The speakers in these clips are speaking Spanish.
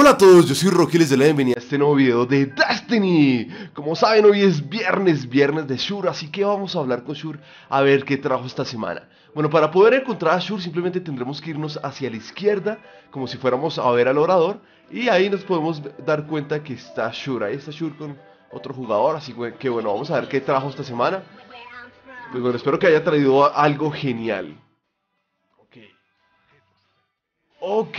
Hola a todos, yo soy Rocky y les doy la bienvenida a este nuevo video de Destiny. Como saben, hoy es viernes, viernes de Shur, así que vamos a hablar con Shur a ver qué trajo esta semana. Bueno, para poder encontrar a Shur simplemente tendremos que irnos hacia la izquierda, como si fuéramos a ver al orador Y ahí nos podemos dar cuenta que está Shur, ahí está Shur con otro jugador, así que bueno, vamos a ver qué trajo esta semana. Pues bueno, espero que haya traído algo genial. Ok. Ok,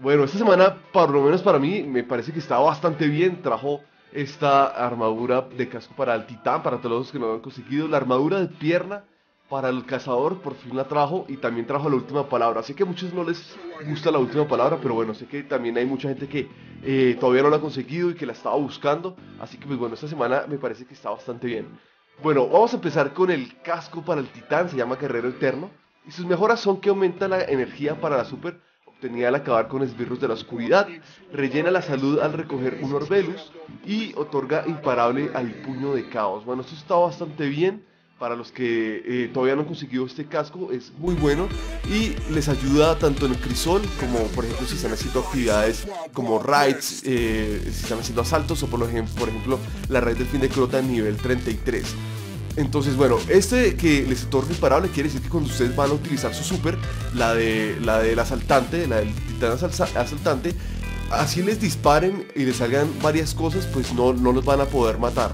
bueno, esta semana, por lo menos para mí, me parece que está bastante bien. Trajo esta armadura de casco para el titán, para todos los que no lo han conseguido. La armadura de pierna para el cazador, por fin la trajo. Y también trajo la última palabra. Sé que a muchos no les gusta la última palabra, pero bueno, sé que también hay mucha gente que eh, todavía no la ha conseguido y que la estaba buscando. Así que pues bueno, esta semana me parece que está bastante bien. Bueno, vamos a empezar con el casco para el titán, se llama Guerrero Eterno. Y sus mejoras son que aumenta la energía para la super tenía al acabar con esbirros de la oscuridad, rellena la salud al recoger un Orbelus y otorga imparable al puño de caos. Bueno, esto está bastante bien para los que eh, todavía no han conseguido este casco, es muy bueno y les ayuda tanto en el crisol como por ejemplo si están haciendo actividades como raids, eh, si están haciendo asaltos o por ejemplo, por ejemplo la raid del fin de crota nivel 33. Entonces, bueno, este que les otorga imparable quiere decir que cuando ustedes van a utilizar su super, la de la del asaltante, la del titán asaltante, así les disparen y les salgan varias cosas, pues no, no los van a poder matar.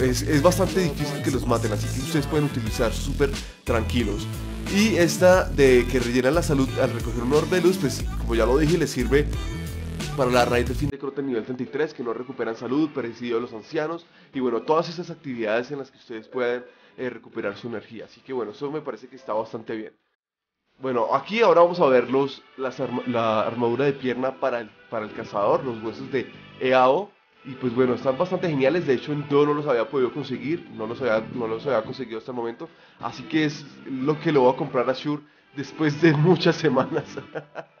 Es, bastante difícil que los maten, así que ustedes pueden utilizar su super tranquilos. Y esta de que rellena la salud al recoger un Orbelus, pues como ya lo dije, les sirve para la raíz de fin de nivel 33 que no recuperan salud, presidio a los ancianos y bueno, todas esas actividades en las que ustedes pueden eh, recuperar su energía. Así que bueno, eso me parece que está bastante bien. Bueno, aquí ahora vamos a ver los, la armadura de pierna para el, para el cazador, los huesos de EAO. Y pues bueno, están bastante geniales. De hecho, yo no los había podido conseguir, no los había, no los había conseguido hasta el momento. Así que es lo que lo voy a comprar a Shure después de muchas semanas.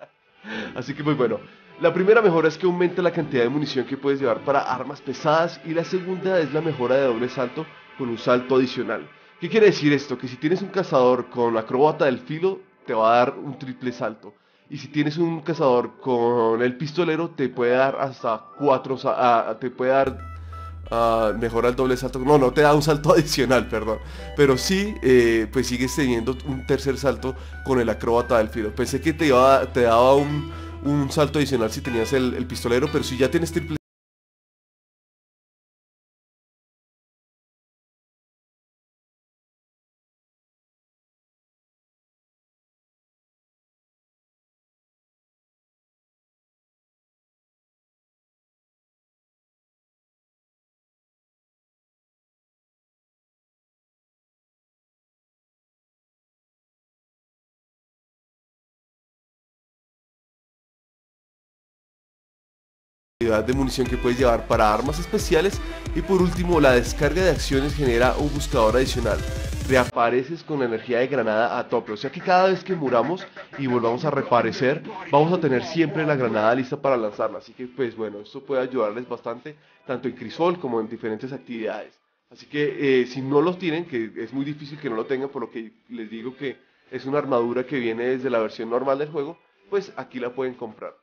Así que pues bueno, la primera mejora es que aumenta la cantidad de munición que puedes llevar para armas pesadas y la segunda es la mejora de doble salto con un salto adicional. ¿Qué quiere decir esto? Que si tienes un cazador con acrobata del filo, te va a dar un triple salto. Y si tienes un cazador con el pistolero, te puede dar hasta cuatro, uh, te puede dar uh, mejora el doble salto. No, no te da un salto adicional, perdón. Pero sí, eh, pues sigues teniendo un tercer salto con el acróbata del filo. Pensé que te, iba, te daba un un salto adicional si tenías el, el pistolero, pero si ya tienes triple de munición que puedes llevar para armas especiales. Y por último la descarga de acciones genera un buscador adicional. Reapareces con energía de granada a tope. O sea que cada vez que muramos y volvamos a reaparecer vamos a tener siempre la granada lista para lanzarla. Así que pues bueno esto puede ayudarles bastante tanto en crisol como en diferentes actividades. Así que eh, si no los tienen que es muy difícil que no lo tengan por lo que les digo que es una armadura que viene desde la versión normal del juego pues aquí la pueden comprar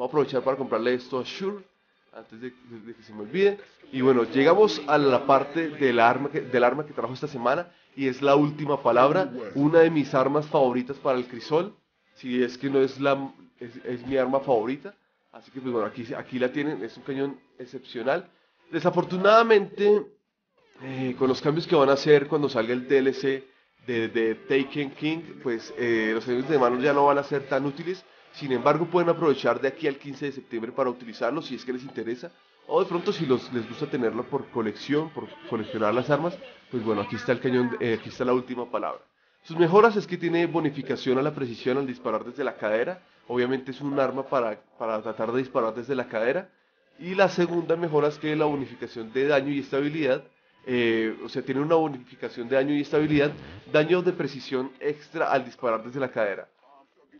Voy a aprovechar para comprarle esto a Shure antes de, que se me olvide. Y bueno, llegamos a la parte del arma, que, del arma que trajo esta semana y es la última palabra, una de mis armas favoritas para el crisol. Si es que no es, la, es, mi arma favorita. Así que pues bueno, aquí, aquí la tienen, es un cañón excepcional. Desafortunadamente, eh, con los cambios que van a hacer cuando salga el DLC de, de Taken King, pues eh, los cañones de mano ya no van a ser tan útiles. Sin embargo, pueden aprovechar de aquí al 15 de septiembre para utilizarlo si es que les interesa. O de pronto si les gusta tenerlo por colección, por coleccionar las armas, pues bueno, aquí está el cañón, eh, aquí está la última palabra. Sus mejoras es que tiene bonificación a la precisión al disparar desde la cadera. Obviamente es un arma para, para tratar de disparar desde la cadera. Y la segunda mejora es que la bonificación de daño y estabilidad. Eh, o sea, tiene una bonificación de daño y estabilidad, daño de precisión extra al disparar desde la cadera.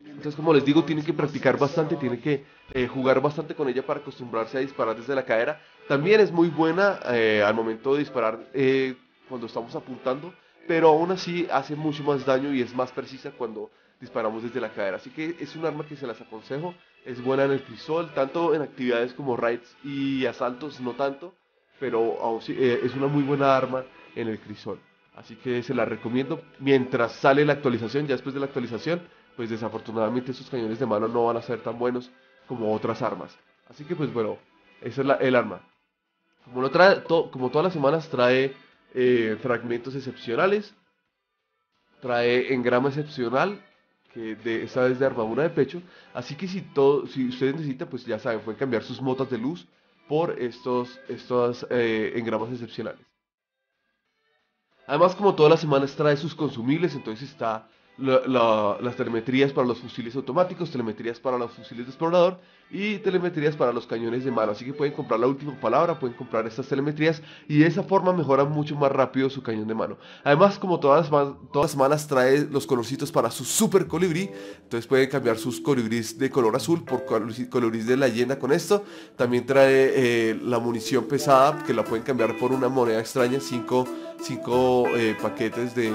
Entonces, como les digo, tienen que practicar bastante, tienen que eh, jugar bastante con ella para acostumbrarse a disparar desde la cadera. También es muy buena eh, al momento de disparar eh, cuando estamos apuntando, pero aún así hace mucho más daño y es más precisa cuando disparamos desde la cadera. Así que es un arma que se las aconsejo, es buena en el crisol, tanto en actividades como raids y asaltos, no tanto, pero eh, es una muy buena arma en el crisol. Así que se la recomiendo mientras sale la actualización, ya después de la actualización, pues desafortunadamente esos cañones de mano no van a ser tan buenos como otras armas. Así que pues bueno, esa es el arma. Como, lo trae, como todas las semanas trae eh, fragmentos excepcionales, trae engrama excepcional, que de, esta vez de armadura de pecho. Así que si, todo, si ustedes necesitan, pues ya saben, pueden cambiar sus motas de luz por estos, estos eh, engramas excepcionales. Además, como todas las semanas trae sus consumibles, entonces está las telemetrías para los fusiles automáticos, telemetrías para los fusiles de explorador y telemetrías para los cañones de mano. Así que pueden comprar la última palabra, pueden comprar estas telemetrías y de esa forma mejoran mucho más rápido su cañón de mano. Además, como todas las, todas las semanas trae los colorcitos para su super colibrí, entonces pueden cambiar sus colibrís de color azul por colibrís de leyenda con esto. También trae eh, la munición pesada que la pueden cambiar por una moneda extraña, 5 cinco eh, paquetes de,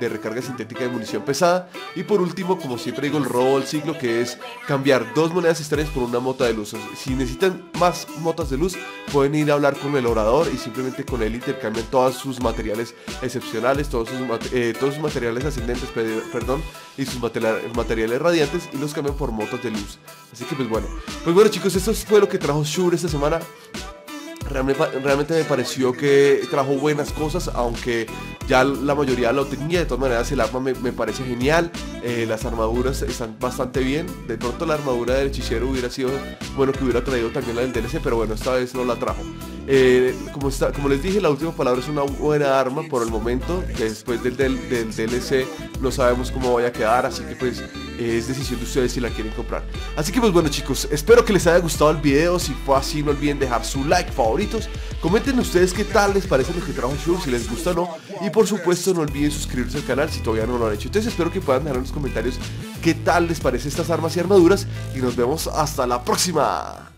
de, recarga sintética de munición pesada. Y por último, como siempre digo, el robo del siglo, que es cambiar dos monedas extrañas por una mota de luz. Si necesitan más motas de luz, pueden ir a hablar con el orador y simplemente con él intercambian todos sus materiales excepcionales, todos sus, eh, todos sus materiales ascendentes, perdón, y sus materiales radiantes y los cambian por motas de luz. Así que pues bueno, pues bueno chicos, esto fue lo que trajo Shure esta semana. Realmente, me pareció que trajo buenas cosas, aunque ya la mayoría lo tenía. De todas maneras, el arma me, parece genial. Eh, las armaduras están bastante bien. De pronto la armadura del hechicero hubiera sido bueno que hubiera traído también la del DLC, pero bueno, esta vez no la trajo. Eh, como, les dije, la última palabra es una buena arma por el momento. Después del, del, del DLC no sabemos cómo vaya a quedar, así que pues es decisión de ustedes si la quieren comprar. Así que pues bueno chicos, espero que les haya gustado el video. Si fue así, no olviden dejar su like, favoritos. Comenten ustedes qué tal les parece lo que trajo Shure, si les gusta o no. Y por supuesto no olviden suscribirse al canal si todavía no lo han hecho. Entonces espero que puedan dejar en los comentarios qué tal les parece estas armas y armaduras. Y nos vemos hasta la próxima.